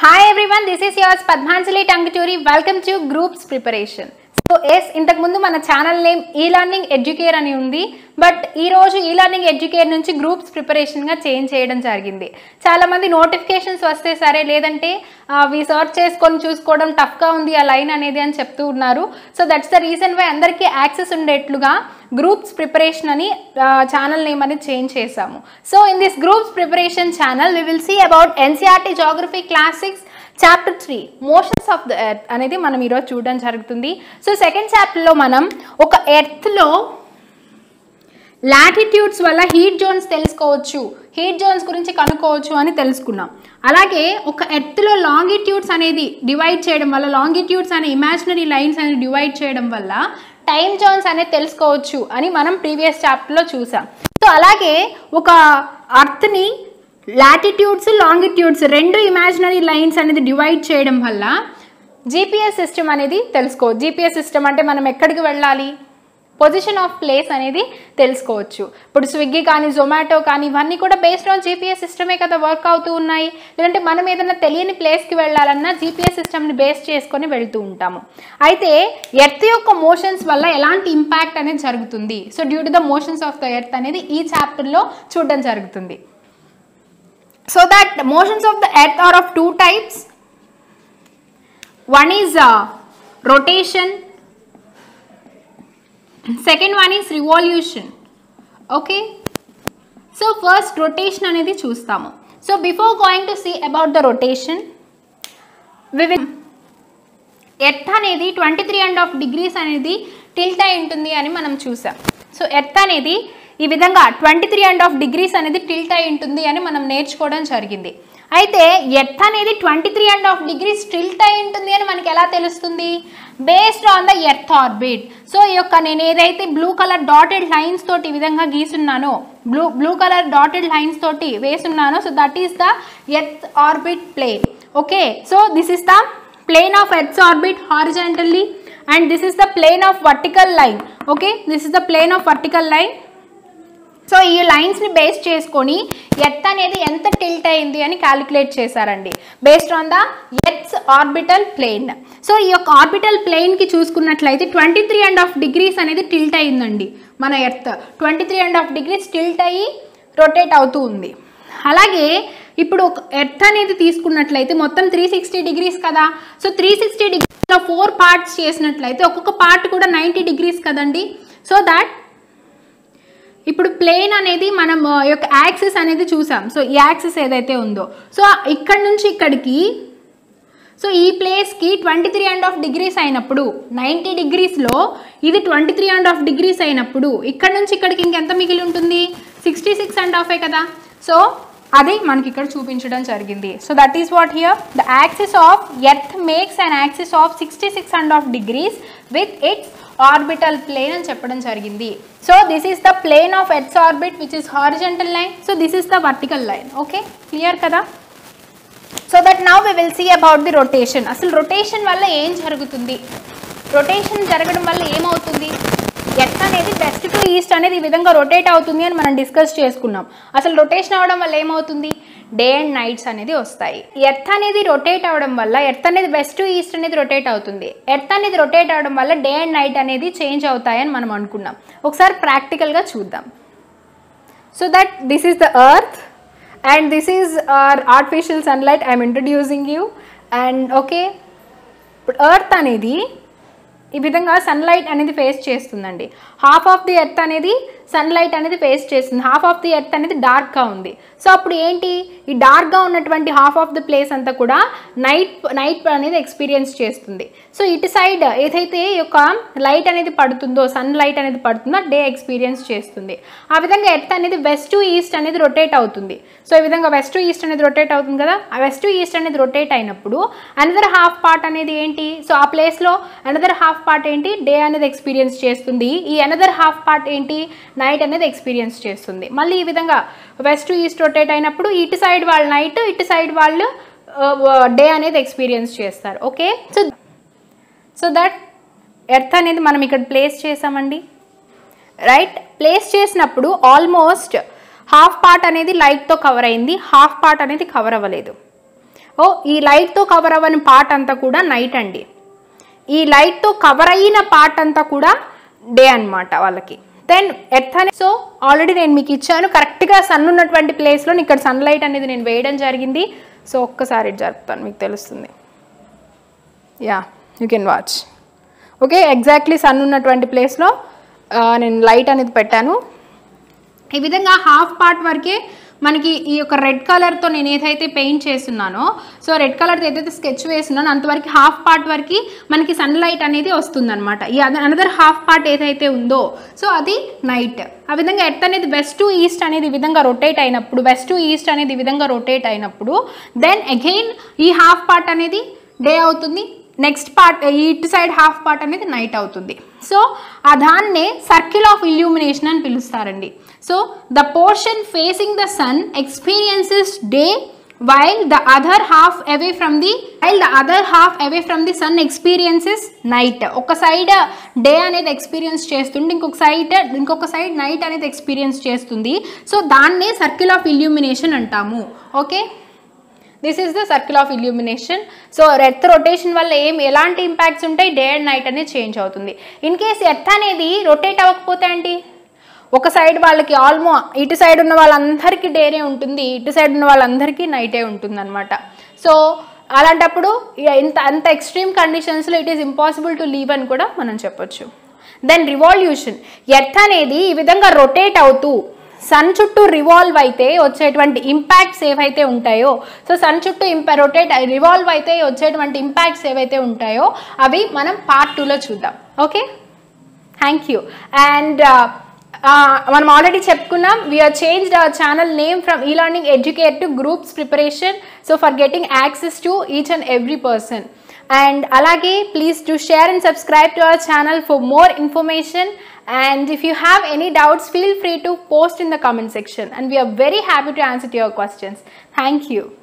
Hi everyone, this is yours Padmanjali Tangaturi. Welcome to Groups Preparation. So yes ఇంతకుముందు మన channel name E learning Educare అని ఉంది. But ఈరోజు ఈ learning Educare నుంచి గ్రూప్స్ ప్రిపరేషన్గా చేంజ్ చేయడం జరిగింది. చాలామంది నోటిఫికేషన్స్ వస్తే సరే లేదంటే అవి సర్చ్ చేసుకొని చూసుకోవడం టఫ్గా ఉంది ఆ లైన్ అనేది అని చెప్తూ ఉన్నారు. So that's the reason why అందరికీ యాక్సెస్ ఉండేట్లుగా గ్రూప్స్ ప్రిపరేషన్ అని ఛానల్ నేమ్ అని చేంజ్ చేశాము. So in this groups preparation channel we will see about NCERT geography classics chapter three motions of the earth అనేది మనం ఈరోజు చూడడం జరుగుతుంది. సో సెకండ్ చాప్టర్లో మనం ఒక ఎర్త్లో లాటిట్యూడ్స్ వల్ల హీట్ జోన్స్ తెలుసుకోవచ్చు. హీట్ జోన్స్ గురించి కనుక్కోవచ్చు అని తెలుసుకున్నాం. అలాగే ఒక ఎర్త్లో లాంగిట్యూడ్స్ అనేది డివైడ్ చేయడం వల్ల లాంగిట్యూడ్స్ అనే ఇమాజినరీ లైన్స్ అనేది డివైడ్ చేయడం వల్ల టైం జోన్స్ అనేది తెలుసుకోవచ్చు అని మనం ప్రీవియస్ చాప్టర్లో చూసాం. సో అలాగే ఒక అర్త్ని లాటిట్యూడ్స్ లాంగిట్యూడ్స్ రెండు ఇమాజినరీ లైన్స్ అనేది డివైడ్ చేయడం వల్ల జీపీఎస్ సిస్టమ్ అనేది తెలుసుకో జీపీఎస్ సిస్టమ్ అంటే మనం ఎక్కడికి వెళ్ళాలి? పొజిషన్ ఆఫ్ ప్లేస్ అనేది తెలుసుకోవచ్చు. ఇప్పుడు స్విగ్గీ కానీ జొమాటో కానీ ఇవన్నీ కూడా బేస్డ్ ఆన్ జీపీఎస్ సిస్టమే కదా వర్క్ అవుతూ ఉన్నాయి. లేదంటే మనం ఏదైనా తెలియని ప్లేస్కి వెళ్ళాలన్నా జీపీఎస్ సిస్టమ్ని బేస్ చేసుకొని వెళ్తూ ఉంటాము. అయితే ఎర్త్ యొక్క మోషన్స్ వల్ల ఎలాంటి ఇంపాక్ట్ అనేది జరుగుతుంది? So due to the motions of the earth అనేది ఈ చాప్టర్లో చూడడం జరుగుతుంది. So that motions of the earth are of two types one is uh, rotation second one is revolution okay so first rotation అనేది చూస్తాము so before going to see about the rotation we will earth అనేది twenty three and half degrees అనేది tilt అయి ఉంటుంది అని మనం చూసాం so earth అనేది ఈ విధంగా twenty three and half degrees అనేది టిల్ట్ అయి ఉంటుంది అని మనం నేర్చుకోవడం జరిగింది. అయితే ఎర్త్ అనేది twenty three and half degrees tilt అయి ఉంటుంది అని మనకి ఎలా తెలుస్తుంది? Based on the earth orbit. So ఈ యొక్క నేను ఏదైతే బ్లూ కలర్ డాటెడ్ లైన్స్ తోటి ఈ విధంగా గీసున్నానో blue blue colour dotted lines తోటి వేసున్నానో so that is the earth orbit plane. Okay? So this is the plane of earth's orbit horizontally and this is the plane of vertical line. Okay? This is the plane of vertical line. So ఈ లైన్స్ని base చేసుకొని earth అనేది ఎంత tilt అయింది అని calculate చేశారండి. Based on the earth's orbital plane. So ఈ యొక్క ఆర్బిటల్ ప్లేన్కి చూసుకున్నట్లయితే twenty three and half degrees అనేది టిల్ట్ అయిందండి మన earth. Twenty three and half degrees tilt అయ్యి రొటేట్ అవుతూ ఉంది. అలాగే ఇప్పుడు ఒక ఎర్త్ అనేది తీసుకున్నట్లయితే మొత్తం త్రీ సిక్స్టీ డిగ్రీస్ కదా. సో త్రీ సిక్స్టీ డిగ్రీస్లో ఫోర్ పార్ట్స్ చేసినట్లయితే ఒక్కొక్క పార్ట్ కూడా నైంటీ డిగ్రీస్ కదండి. సో దాట్ ఇప్పుడు ప్లేన్ అనేది మనం యొక్క యాక్సెస్ అనేది చూసాం. సో ఈ యాక్సెస్ ఏదైతే ఉందో. సో ఇక్కడ నుంచి ఇక్కడికి సో ఈ ప్లేస్కి twenty three and half degrees అయినప్పుడు నైంటీ డిగ్రీస్లో ఇది twenty three and half degrees అయినప్పుడు ఇక్కడ నుంచి ఇక్కడికి ఇంకెంత మిగిలి ఉంటుంది? సిక్స్టీ సిక్స్ అండ్ హాఫే కదా. సో అది మనకి ఇక్కడ చూపించడం జరిగింది. So that is what here the axis of earth makes and axis of sixty six and half degrees with its orbital plane అని చెప్పడం జరిగింది. So this is the plane of earth's orbit which is horizontal line so this is the vertical line okay clear కదా? So that now we will see about the rotation అసలు rotation వల్ల ఏం జరుగుతుంది? Rotation జరగడం వల్ల ఏమవుతుంది earth అనేది west to east అనేది ఈ విధంగా రొటేట్ అవుతుంది అని మనం డిస్కస్ చేసుకున్నాం. అసలు రొటేషన్ అవడం వల్ల ఏమవుతుంది? డే అండ్ నైట్స్ అనేది వస్తాయి. ఎర్త్ అనేది రొటేట్ అవడం వల్ల ఎర్త్ అనేది వెస్ట్ ఈస్ట్ అనేది రొటేట్ అవుతుంది. ఎర్త్ అనేది రొటేట్ అవడం వల్ల డే అండ్ నైట్ అనేది చేంజ్ అవుతాయని మనం అనుకున్నాం. ఒకసారి ప్రాక్టికల్గా చూద్దాం. So that this is the earth and this is our artificial sunlight i'm introducing you. And okay ఇప్పుడు ఎర్త్ అనేది ఈ విధంగా సన్లైట్ అనేది ఫేస్ చేస్తుందండి. హాఫ్ ఆఫ్ ది ఎర్త్ అనేది సన్లైట్ అనేది ఫేస్ చేస్తుంది. హాఫ్ ఆఫ్ ది ఎర్త్ అనేది డార్క్గా ఉంది. సో అప్పుడు ఏంటి? ఈ డార్క్గా ఉన్నటువంటి హాఫ్ ఆఫ్ ద ప్లేస్ అంతా కూడా నైట్ నైట్ అనేది ఎక్స్పీరియన్స్ చేస్తుంది. సో ఇటు సైడ్ ఏదైతే యొక్క లైట్ అనేది పడుతుందో సన్ లైట్ అనేది పడుతుందో డే ఎక్స్పీరియన్స్ చేస్తుంది. ఆ విధంగా ఎర్త్ అనేది వెస్ట్ టు ఈస్ట్ అనేది రొటేట్ అవుతుంది. సో ఈ విధంగా వెస్ట్ టు ఈస్ట్ అనేది రొటేట్ అవుతుంది కదా? ఆ వెస్ట్ టు ఈస్ట్ అనేది రొటేట్ అయినప్పుడు అనదర్ హాఫ్ పార్ట్ అనేది ఏంటి? సో ఆ ప్లేస్లో అనదర్ హాఫ్ హాఫ్ పార్ట్ ఏంటి? డే అనేది ఎక్స్పీరియన్స్ చేస్తుంది. ఈ అనదర్ హాఫ్ పార్ట్ ఏంటి? నైట్ అనేది ఎక్స్పీరియన్స్ చేస్తుంది. మళ్ళీ ఈ విధంగా వెస్ట్ ఈస్ట్ రొటేట్ అయినప్పుడు ఇటు సైడ్ వాళ్ళు నైట్ ఇటు సైడ్ వాళ్ళు డే అనేది ఎక్స్పీరియన్స్ చేస్తారు. Okay? So so that earth అనేది మనం ఇక్కడ ప్లేస్ చేసామండి. రైట్? ప్లేస్ చేసినప్పుడు ఆల్మోస్ట్ హాఫ్ పార్ట్ అనేది లైట్తో కవర్ అయింది. హాఫ్ పార్ట్ అనేది కవర్ అవ్వలేదు. ఓ ఈ లైట్తో కవర్ అవ్వని పార్ట్ అంతా కూడా నైట్ అండి. ఈ లైట్తో కవర్ అయిన పార్ట్ అంతా కూడా డే అన్నమాట వాళ్ళకి. దెన్ ఎర్త్ అనే సో ఆల్రెడీ నేను మీకు ఇచ్చాను. కరెక్ట్గా సన్ ఉన్నటువంటి ప్లేస్లో ఇక్కడ సన్లైట్ అనేది నేను వేయడం జరిగింది. సో ఒక్కసారి జరుపుతాను మీకు తెలుస్తుంది. Yeah you can watch okay exactly sun ఉన్నటువంటి ప్లేస్లో నేను లైట్ అనేది పెట్టాను. ఈ విధంగా హాఫ్ పార్ట్ వరకే మనకి ఈ యొక్క రెడ్ కలర్తో నేను ఏదైతే పెయింట్ చేస్తున్నానో సో రెడ్ కలర్తో ఏదైతే స్కెచ్ వేస్తున్నానో అంతవరకు హాఫ్ పార్ట్ వరకు మనకి సన్లైట్ అనేది వస్తుందన్నమాట. ఈ అనదర్ హాఫ్ పార్ట్ ఏదైతే ఉందో సో అది నైట్. ఆ విధంగా ఎర్త్ అనేది వెస్ట్ టు ఈస్ట్ అనేది ఈ విధంగా రొటేట్ అయినప్పుడు వెస్ట్ టు ఈస్ట్ అనేది ఈ విధంగా రొటేట్ అయినప్పుడు దెన్ అగైన్ ఈ హాఫ్ పార్ట్ అనేది డే అవుతుంది నెక్స్ట్ పార్ట్ ఈ ఇటు సైడ్ హాఫ్ పార్ట్ అనేది నైట్ అవుతుంది. సో ఆ దాన్నే సర్కిల్ ఆఫ్ ఇల్యూమినేషన్ అని పిలుస్తారండి. So the portion facing the sun experiences day while the other half away from the while the other half away from the sun experiences night ఒక side day అనేది experience చేస్తుంది ఇంకొక side ఇంకొక side night అనేది experience చేస్తుంది. So దాన్నే circle of illumination అంటాము. Okay this is the circle of illumination so earth rotation వల్ల ఏం ఎలాంటి ఇంపాక్ట్స్ ఉంటాయి? డే అండ్ నైట్ అనేది చేంజ్ అవుతుంది. ఇన్ కేస్ ఎర్త్ అనేది రొటేట్ అవ్వకపోతే అండి ఒక సైడ్ వాళ్ళకి ఆల్మో ఇటు సైడ్ ఉన్న వాళ్ళందరికీ డేనే ఉంటుంది. ఇటు సైడ్ ఉన్న వాళ్ళందరికీ నైటే ఉంటుంది అనమాట సో అలాంటప్పుడు ఇంత అంత ఎక్స్ట్రీమ్ కండిషన్స్లో it is impossible to live అని కూడా మనం చెప్పొచ్చు. దెన్ రివాల్యూషన్ ఎర్త్ అనేది ఈ విధంగా రొటేట్ అవుతూ సన్ చుట్టూ రివాల్వ్ అయితే వచ్చేటువంటి ఇంపాక్ట్స్ ఏవైతే ఉంటాయో సో సన్ చుట్టూ ఇంపా రొటేట్ రివాల్వ్ అయితే వచ్చేటువంటి ఇంపాక్ట్స్ ఏవైతే ఉంటాయో అవి మనం పార్ట్ టూలో చూద్దాం. ఓకే థ్యాంక్ యూ అండ్ మనం ఆల్రెడీ చెప్పుకున్నాం we are changed our channel name from e learning educate to groups preparation so for getting access to each and every person and అలాగే please to share and subscribe to our channel for more information and if you have any doubts feel free to post in the comment section. And we are very happy to answer to your questions. Thank you